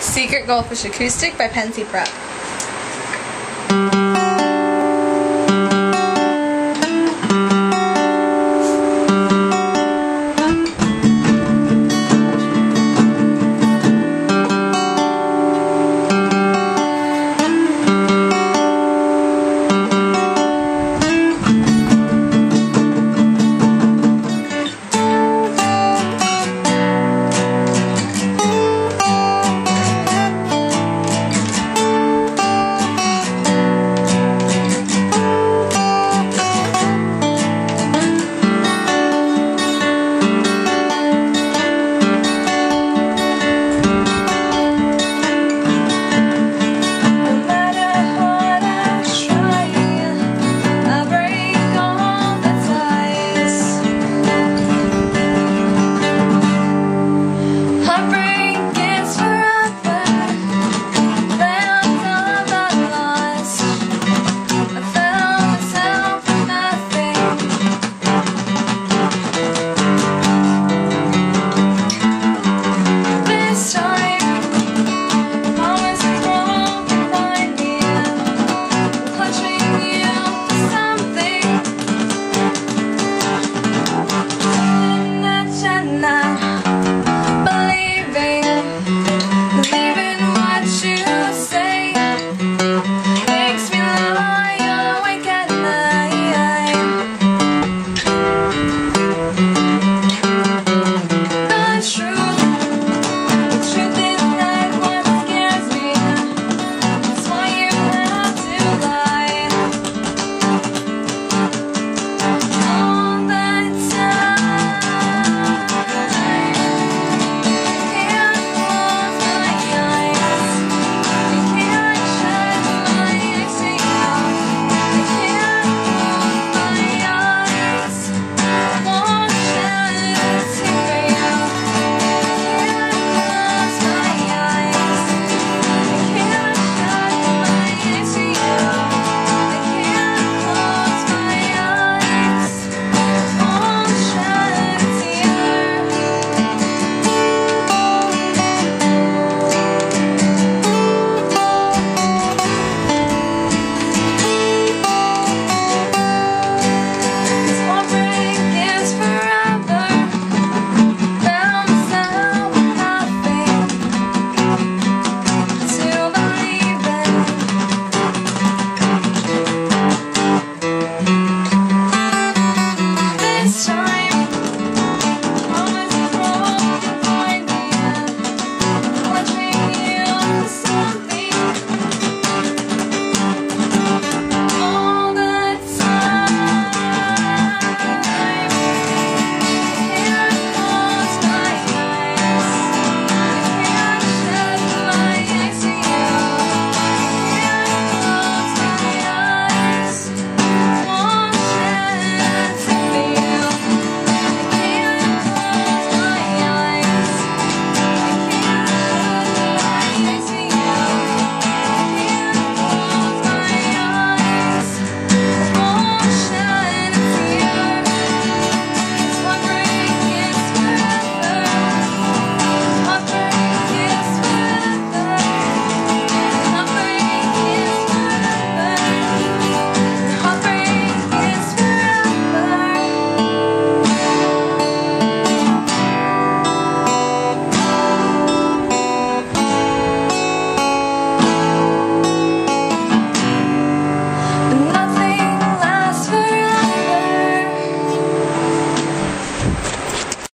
Secret Goldfish Acoustic by Pensy Prep.